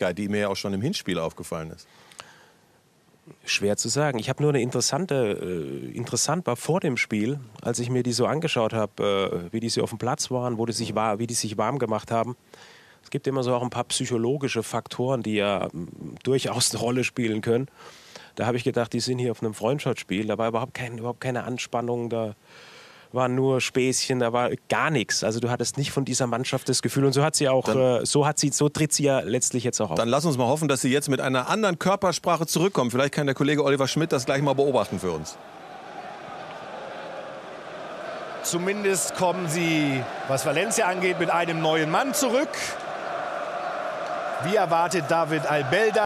die mir ja auch schon im Hinspiel aufgefallen ist. Schwer zu sagen. Ich habe nur eine interessante, äh, interessant war vor dem Spiel, als ich mir die so angeschaut habe, äh, wie die so auf dem Platz waren, wo die sich war, wie die sich warm gemacht haben. Es gibt immer so auch ein paar psychologische Faktoren, die ja m, durchaus eine Rolle spielen können. Da habe ich gedacht, die sind hier auf einem Freundschaftsspiel. Da war überhaupt, kein, überhaupt keine Anspannung. Da waren nur Späßchen, da war gar nichts. Also du hattest nicht von dieser Mannschaft das Gefühl und so hat sie auch, äh, so hat sie, so tritt sie ja letztlich jetzt auch auf. Dann lass uns mal hoffen, dass sie jetzt mit einer anderen Körpersprache zurückkommen. Vielleicht kann der Kollege Oliver Schmidt das gleich mal beobachten für uns. Zumindest kommen sie, was Valencia angeht, mit einem neuen Mann zurück. Wie erwartet David Albelda.